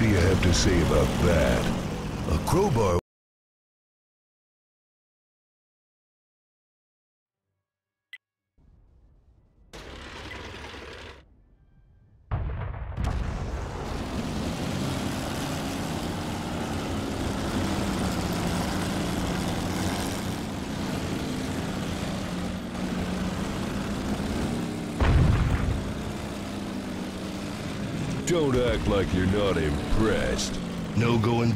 do you have to say about that? A crowbar Don't act like you're not impressed. No going back.